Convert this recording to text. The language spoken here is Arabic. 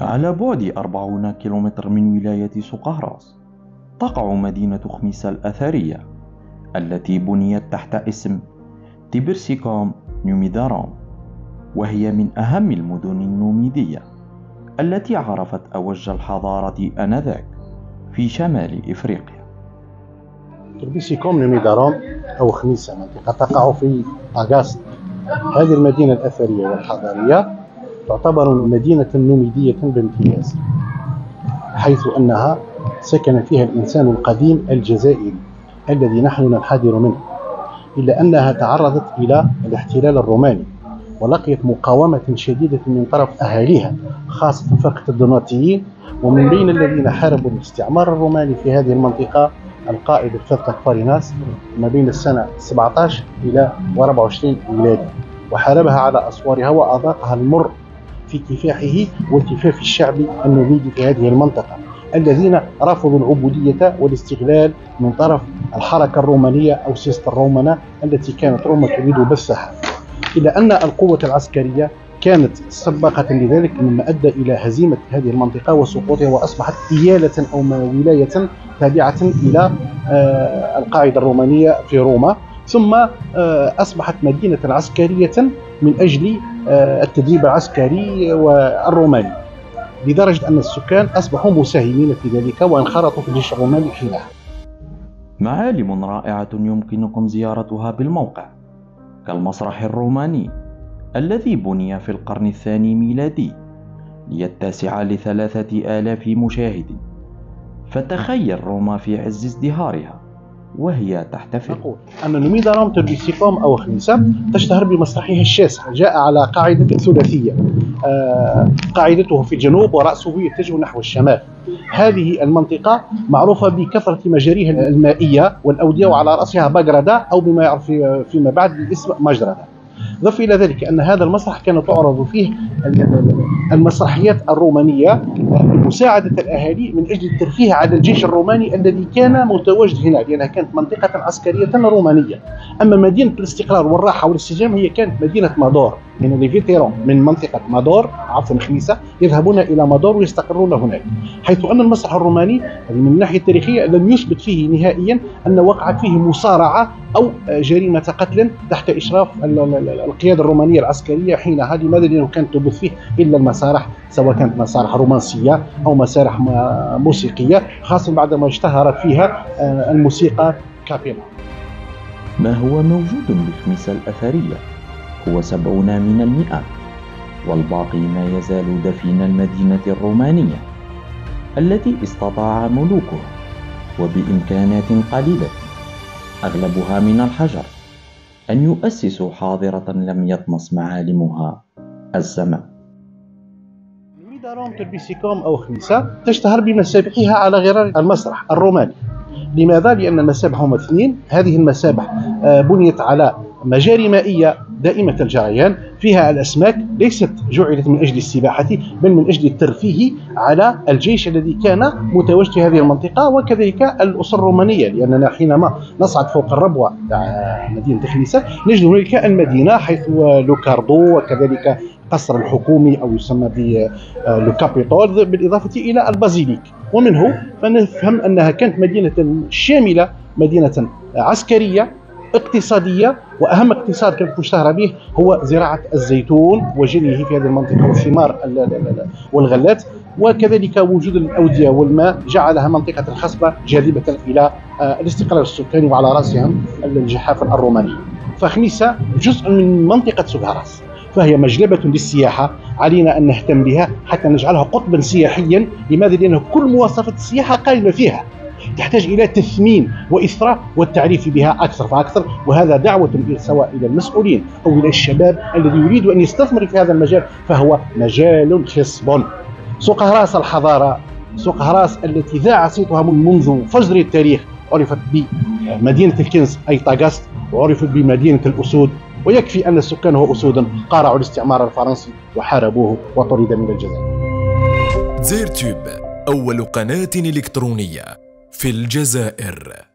على بعد أربعون كيلومتر من ولاية سقهراس تقع مدينة خميسة الأثرية التي بنيت تحت اسم تبرسيكوم نوميدارام وهي من أهم المدن النوميدية التي عرفت أوج الحضارة آنذاك في شمال إفريقيا. تبرسيكوم نوميدارام أو خميسة منطقة تقع في أغاست هذه المدينة الأثرية والحضارية. تعتبر مدينة نوميدية بامتياز حيث أنها سكن فيها الإنسان القديم الجزائري الذي نحن ننحدر منه إلا أنها تعرضت إلى الاحتلال الروماني ولقيت مقاومة شديدة من طرف أهاليها خاصة فرقة الدوناتيين ومن بين الذين حاربوا الاستعمار الروماني في هذه المنطقة القائد الفتى فاريناس ما بين السنة 17 إلى 24 ميلادي وحاربها على أسوارها وأذاقها المر في كفاحه والتفاف الشعب النوبيدي في هذه المنطقة. الذين رفضوا العبودية والاستغلال من طرف الحركة الرومانية أو سياسة الرومنة التي كانت روما تريد بثها. إلا أن القوة العسكرية كانت سباقة لذلك مما أدى إلى هزيمة هذه المنطقة وسقوطها وأصبحت إيالة أو ولاية تابعة إلى آه، القاعدة الرومانية في روما. ثم آه، أصبحت مدينة عسكرية من أجل التدريب العسكري والروماني لدرجة أن السكان أصبحوا مساهمين في ذلك وانخرطوا في الجيش الروماني حينها. معالم رائعة يمكنكم زيارتها بالموقع كالمسرح الروماني الذي بني في القرن الثاني ميلادي ليتسع لثلاثة آلاف مشاهد فتخيل روما في عز ازدهارها. وهي تحتفل. نقول أن نميد رام تربيسيكوم أو خميسة تشتهر بمسرحها الشاسع جاء على قاعدة ثلاثية. آه قاعدته في الجنوب ورأسه يتجه نحو الشمال. هذه المنطقة معروفة بكثرة مجاريها المائية والأودية وعلى رأسها بقردة أو بما يعرف فيما بعد باسم مجردة. ضف إلى ذلك أن هذا المسرح كانت تعرض فيه المسرحيات الرومانية بمساعدة الأهالي من أجل الترفيه على الجيش الروماني الذي كان متواجد هنا لأنها كانت منطقة عسكرية رومانية. أما مدينة الاستقرار والراحة والاستجامة هي كانت مدينة مادور يعني لي فيتيرون من منطقة مادور عفوا خميسة يذهبون إلى مادور ويستقرون هناك. حيث أن المسرح الروماني من الناحية التاريخية لم يثبت فيه نهائيا أن وقعت فيه مصارعة أو جريمة قتل تحت إشراف القيادة الرومانية العسكرية حينها لماذا لأنه كانت تبث فيه إلا المسارح سواء كانت مسارح رومانسية أو مسارح موسيقية خاصة بعدما اشتهرت فيها آه، الموسيقى كابيلا ما هو موجود بالخميسة الأثرية؟ هو سبعون من المئة والباقي ما يزال دفين المدينة الرومانية التي استطاع ملوكها وبإمكانات قليلة أغلبها من الحجر أن يؤسسوا حاضرة لم يطمس معالمها الزمن نوميداروم توبورسيكوم أو خميسة تشتهر بمسابحها على غرار المسرح الروماني. لماذا؟ لأن المسابح هم اثنين. هذه المسابح آه، بنيت على مجاري مائية دائمة الجريان فيها الأسماك ليست جعلت من أجل السباحة بل من أجل الترفيه على الجيش الذي كان متواجد في هذه المنطقة وكذلك الأسر الرومانية. لأننا حينما نصعد فوق الربوة مدينة خميسة نجد هناك المدينة حيث لو كاردو وكذلك القصر الحكومي أو يسمى ب le capitole بالإضافة إلى البازيليك. ومنه فنفهم أنها كانت مدينة شاملة مدينة عسكرية اقتصادية وأهم اقتصاد كانت مشتهرة به هو زراعة الزيتون وجنيه في هذه المنطقة والثمار والغلات. وكذلك وجود الأودية والماء جعلها منطقة الخصبه جاذبة إلى آه، الاستقرار السكاني وعلى رأسهم الجحافل الروماني فخميسة جزء من منطقة سوغاراس. فهي مجلبة للسياحة. علينا أن نهتم بها حتى نجعلها قطبا سياحيا لماذا؟ لأن كل مواصفات السياحة قائمة فيها. تحتاج إلى تثمين وإثراء والتعريف بها أكثر فأكثر وهذا دعوة سواء إلى المسؤولين أو إلى الشباب الذي يريد أن يستثمر في هذا المجال فهو مجال خصب سوق هراس الحضارة سوق هراس التي ذاع صيتها منذ فجر التاريخ عرفت بمدينة الكنز أي طاقست وعرفت بمدينة الأسود. ويكفي أن سكانه أسود قارعوا الاستعمار الفرنسي وحاربوه وطرد من الجزائر. زيرتوب أول قناة إلكترونية في الجزائر.